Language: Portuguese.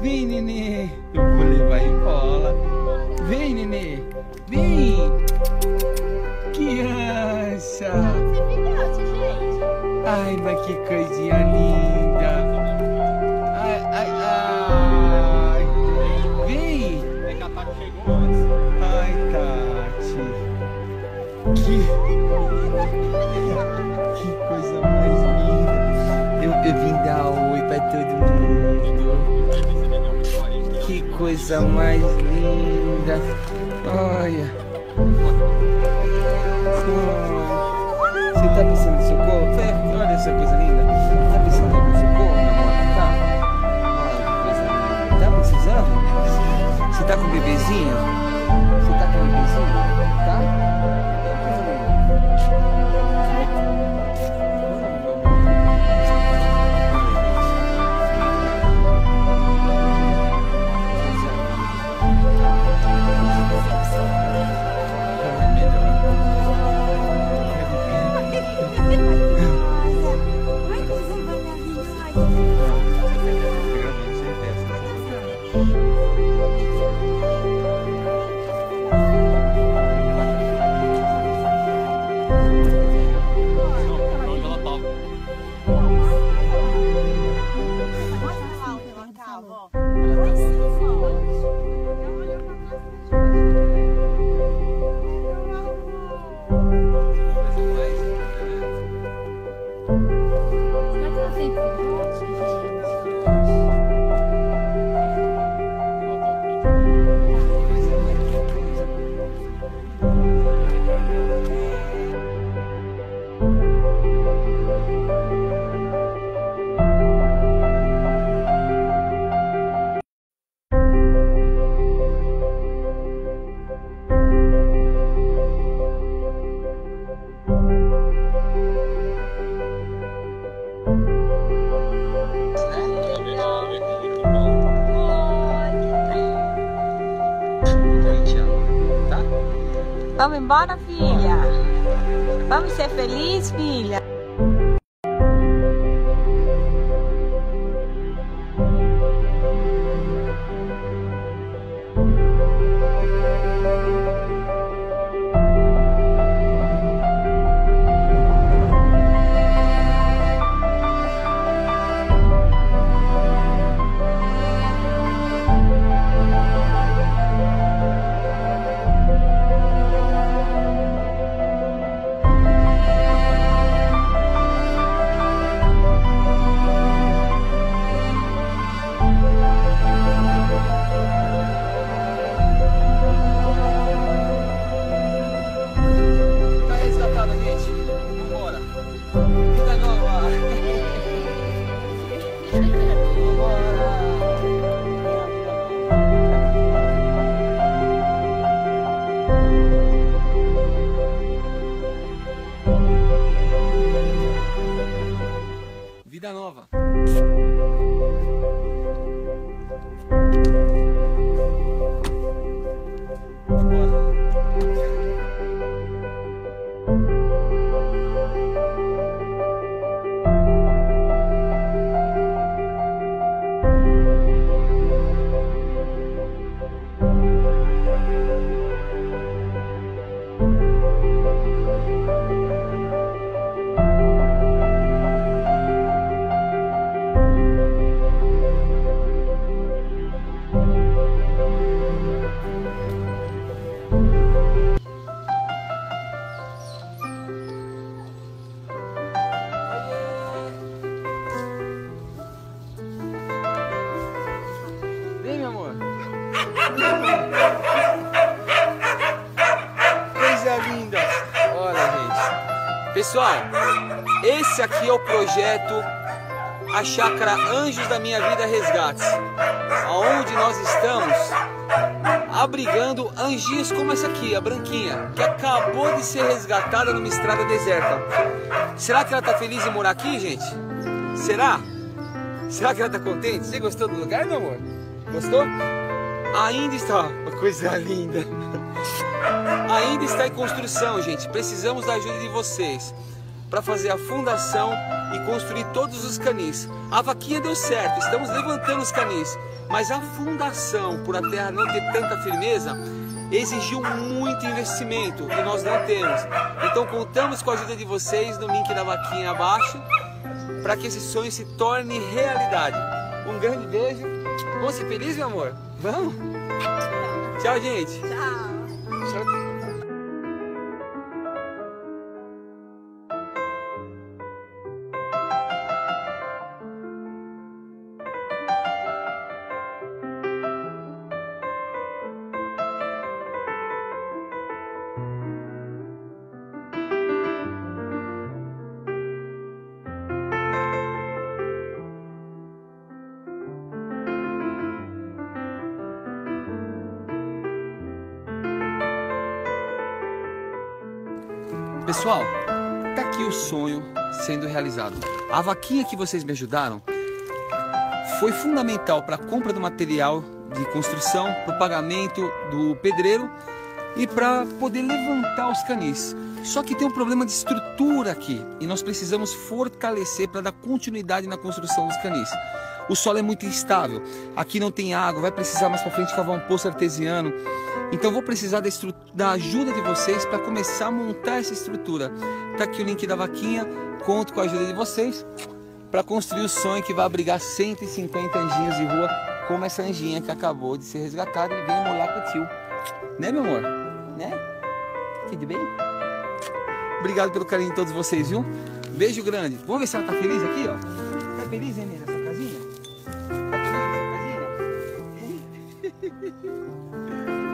Vem, nenê. Eu vou levar em cola. Vem, nenê. Vem. Criança. Ai, mas que coisinha linda. Ai, ai, ai. Vem. É que a Tati chegou antes. Ai, Tati. Que... todo mundo. Que coisa mais linda. Olha. Você tá precisando de socorro? Vem, Olha essa coisa linda. Tá precisando de algum socorro, meu amor? Tá? Olha que coisa linda. Tá precisando? Você tá com um bebezinho? Você tá com um bebezinho? Tá? Vamos embora, filha? Vamos ser felizes, filha? Vida nova. Pessoal, esse aqui é o projeto A Chácara Anjos da Minha Vida Resgates. Aonde nós estamos abrigando anjinhos como essa aqui, a branquinha, que acabou de ser resgatada numa estrada deserta. Será que ela tá feliz em morar aqui, gente? Será? Será que ela tá contente? Você gostou do lugar, meu amor? Gostou? Ainda está uma coisa linda. Ainda está em construção, gente. Precisamos da ajuda de vocês para fazer a fundação e construir todos os canis. A vaquinha deu certo, estamos levantando os canis, mas a fundação, por a terra não ter tanta firmeza, exigiu muito investimento e nós não temos. Então contamos com a ajuda de vocês no link da vaquinha abaixo para que esse sonho se torne realidade. Um grande beijo. Vamos ser felizes, meu amor? Vamos? Tchau, gente. Pessoal, tá aqui o sonho sendo realizado. A vaquinha que vocês me ajudaram foi fundamental para a compra do material de construção, para o pagamento do pedreiro e para poder levantar os canis. Só que tem um problema de estrutura aqui e nós precisamos fortalecer para dar continuidade na construção dos canis. O solo é muito instável, aqui não tem água, vai precisar mais para frente cavar um poço artesiano. Então vou precisar da, da ajuda de vocês para começar a montar essa estrutura. Tá aqui o link da vaquinha, conto com a ajuda de vocês para construir o sonho que vai abrigar 150 anjinhos de rua, como essa anjinha que acabou de ser resgatada e veio morar com o tio. Né, meu amor? Né? Tudo bem? Obrigado pelo carinho de todos vocês, viu? Beijo grande. Vamos ver se ela tá feliz aqui, ó. Tá feliz, hein, nessa Bye.